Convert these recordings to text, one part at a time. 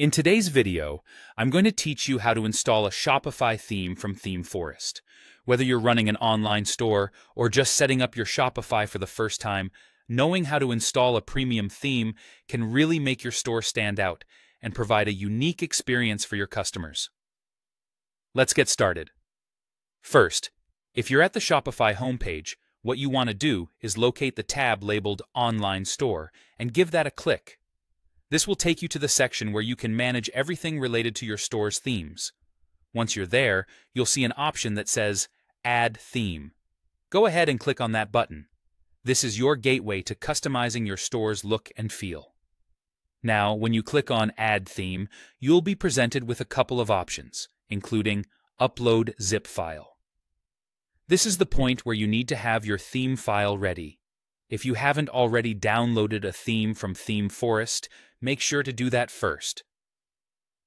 In today's video, I'm going to teach you how to install a Shopify theme from ThemeForest. Whether you're running an online store or just setting up your Shopify for the first time, knowing how to install a premium theme can really make your store stand out and provide a unique experience for your customers. Let's get started. First, if you're at the Shopify homepage, what you want to do is locate the tab labeled Online Store and give that a click. This will take you to the section where you can manage everything related to your store's themes. Once you're there, you'll see an option that says Add Theme. Go ahead and click on that button. This is your gateway to customizing your store's look and feel. Now, when you click on Add Theme, you'll be presented with a couple of options, including Upload Zip File. This is the point where you need to have your theme file ready. If you haven't already downloaded a theme from ThemeForest, make sure to do that first.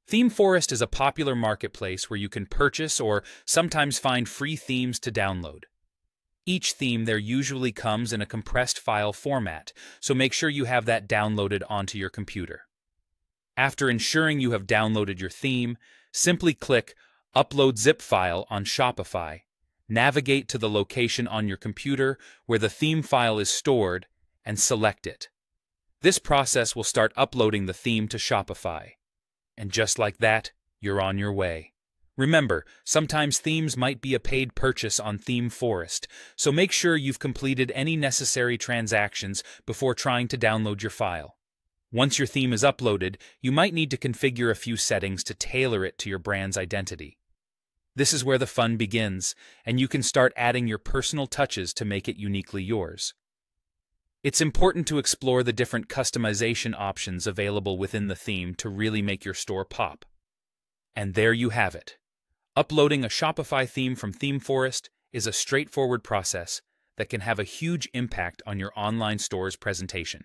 ThemeForest is a popular marketplace where you can purchase or sometimes find free themes to download. Each theme there usually comes in a compressed file format, so make sure you have that downloaded onto your computer. After ensuring you have downloaded your theme, simply click Upload Zip File on Shopify navigate to the location on your computer where the theme file is stored and select it. This process will start uploading the theme to Shopify. And just like that, you're on your way. Remember, sometimes themes might be a paid purchase on ThemeForest, so make sure you've completed any necessary transactions before trying to download your file. Once your theme is uploaded, you might need to configure a few settings to tailor it to your brand's identity. This is where the fun begins, and you can start adding your personal touches to make it uniquely yours. It's important to explore the different customization options available within the theme to really make your store pop. And there you have it. Uploading a Shopify theme from ThemeForest is a straightforward process that can have a huge impact on your online store's presentation.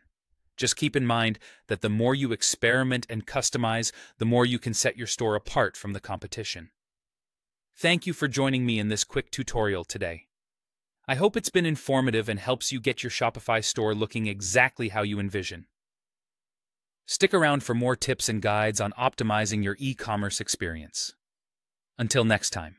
Just keep in mind that the more you experiment and customize, the more you can set your store apart from the competition. Thank you for joining me in this quick tutorial today. I hope it's been informative and helps you get your Shopify store looking exactly how you envision. Stick around for more tips and guides on optimizing your e-commerce experience. Until next time.